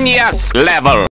genius level.